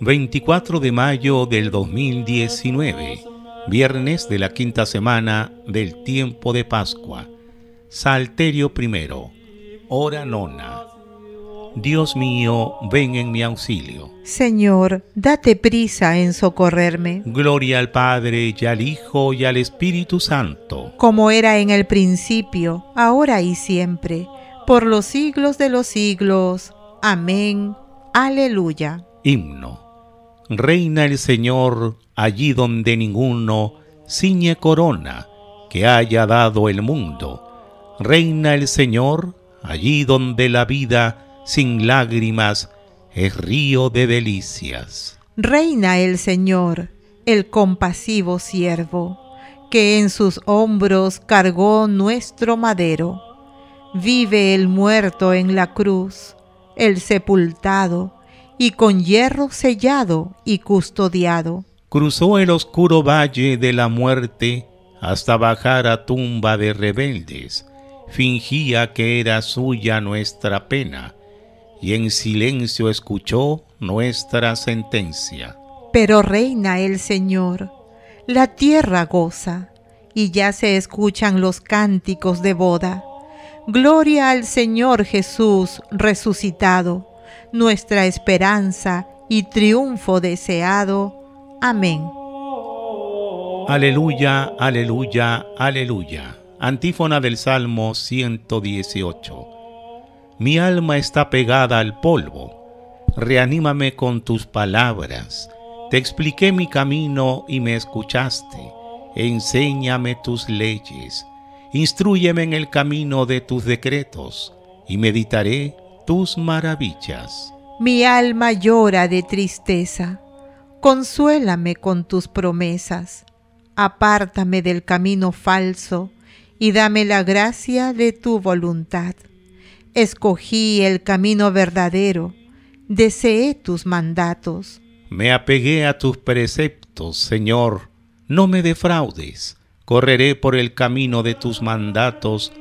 24 de mayo del 2019, viernes de la quinta semana del tiempo de Pascua, Salterio primero, hora nona. Dios mío, ven en mi auxilio. Señor, date prisa en socorrerme. Gloria al Padre y al Hijo y al Espíritu Santo. Como era en el principio, ahora y siempre, por los siglos de los siglos. Amén. Aleluya. Himno. Reina el Señor allí donde ninguno ciñe corona que haya dado el mundo. Reina el Señor allí donde la vida sin lágrimas es río de delicias. Reina el Señor, el compasivo siervo, que en sus hombros cargó nuestro madero. Vive el muerto en la cruz, el sepultado, y con hierro sellado y custodiado. Cruzó el oscuro valle de la muerte hasta bajar a tumba de rebeldes. Fingía que era suya nuestra pena y en silencio escuchó nuestra sentencia. Pero reina el Señor, la tierra goza y ya se escuchan los cánticos de boda. Gloria al Señor Jesús resucitado nuestra esperanza y triunfo deseado. Amén. Aleluya, aleluya, aleluya. Antífona del Salmo 118. Mi alma está pegada al polvo. Reanímame con tus palabras. Te expliqué mi camino y me escuchaste. Enséñame tus leyes. Instrúyeme en el camino de tus decretos y meditaré tus maravillas. Mi alma llora de tristeza, consuélame con tus promesas, apártame del camino falso y dame la gracia de tu voluntad. Escogí el camino verdadero, deseé tus mandatos. Me apegué a tus preceptos, Señor, no me defraudes, correré por el camino de tus mandatos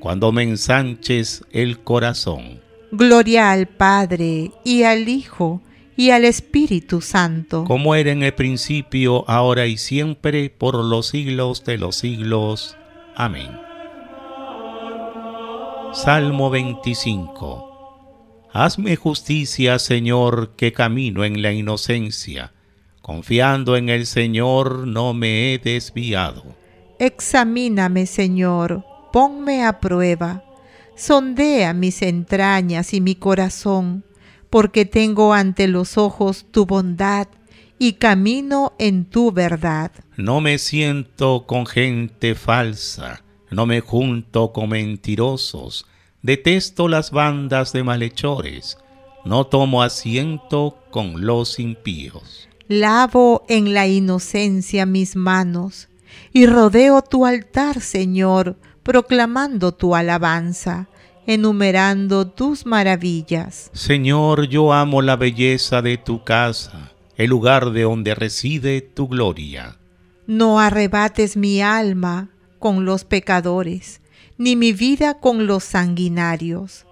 cuando me ensanches el corazón. Gloria al Padre, y al Hijo, y al Espíritu Santo. Como era en el principio, ahora y siempre, por los siglos de los siglos. Amén. Salmo 25. Hazme justicia, Señor, que camino en la inocencia. Confiando en el Señor no me he desviado. Examíname, Señor, ponme a prueba sondea mis entrañas y mi corazón, porque tengo ante los ojos tu bondad y camino en tu verdad. No me siento con gente falsa, no me junto con mentirosos, detesto las bandas de malhechores, no tomo asiento con los impíos. Lavo en la inocencia mis manos y rodeo tu altar, Señor, proclamando tu alabanza, enumerando tus maravillas. Señor, yo amo la belleza de tu casa, el lugar de donde reside tu gloria. No arrebates mi alma con los pecadores, ni mi vida con los sanguinarios,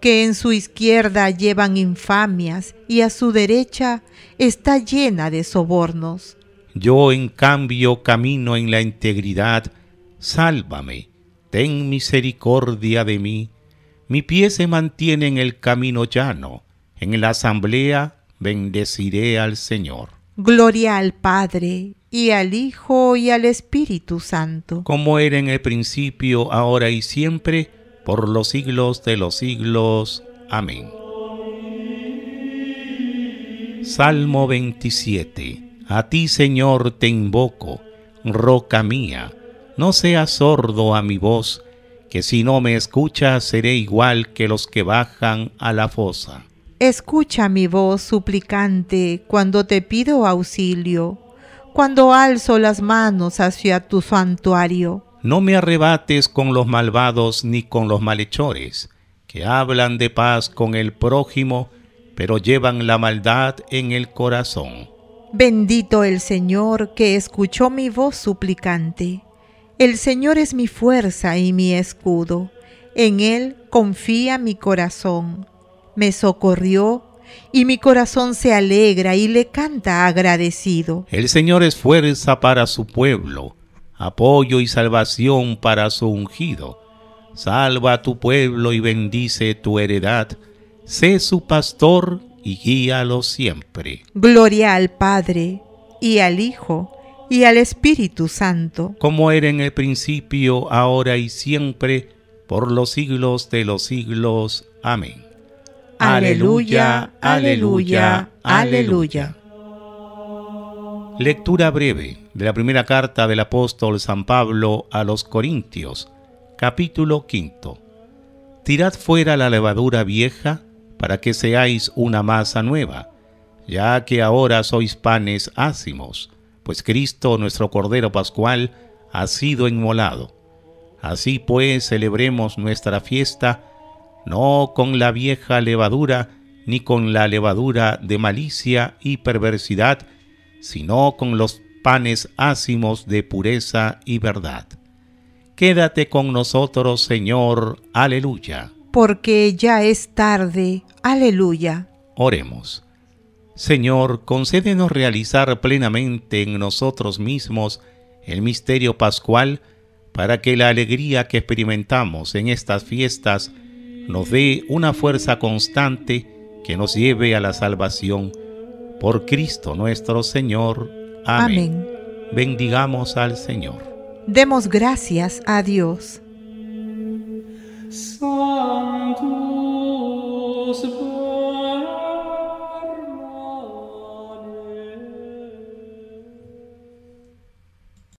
que en su izquierda llevan infamias y a su derecha está llena de sobornos. Yo en cambio camino en la integridad, sálvame ten misericordia de mí. Mi pie se mantiene en el camino llano, en la asamblea bendeciré al Señor. Gloria al Padre, y al Hijo, y al Espíritu Santo. Como era en el principio, ahora y siempre, por los siglos de los siglos. Amén. Salmo 27. A ti, Señor, te invoco, roca mía no seas sordo a mi voz, que si no me escuchas seré igual que los que bajan a la fosa. escucha mi voz suplicante cuando te pido auxilio, cuando alzo las manos hacia tu santuario. No me arrebates con los malvados ni con los malhechores, que hablan de paz con el prójimo, pero llevan la maldad en el corazón. Bendito el Señor que escuchó mi voz suplicante. El Señor es mi fuerza y mi escudo. En Él confía mi corazón. Me socorrió y mi corazón se alegra y le canta agradecido. El Señor es fuerza para su pueblo, apoyo y salvación para su ungido. Salva a tu pueblo y bendice tu heredad. Sé su pastor y guíalo siempre. Gloria al Padre, y al Hijo, y al Espíritu Santo. Como era en el principio, ahora y siempre, por los siglos de los siglos. Amén. Aleluya, aleluya, aleluya. Lectura breve de la primera carta del apóstol San Pablo a los Corintios, capítulo quinto. Tirad fuera la levadura vieja para que seáis una masa nueva, ya que ahora sois panes ácimos, pues Cristo nuestro Cordero Pascual ha sido inmolado. Así pues celebremos nuestra fiesta, no con la vieja levadura, ni con la levadura de malicia y perversidad, sino con los panes ácimos de pureza y verdad. Quédate con nosotros, Señor. Aleluya. Porque ya es tarde. Aleluya. Oremos. Señor, concédenos realizar plenamente en nosotros mismos el misterio pascual, para que la alegría que experimentamos en estas fiestas nos dé una fuerza constante que nos lleve a la salvación. Por Cristo nuestro Señor. Amén. Bendigamos al Señor. Demos gracias a Dios. Santo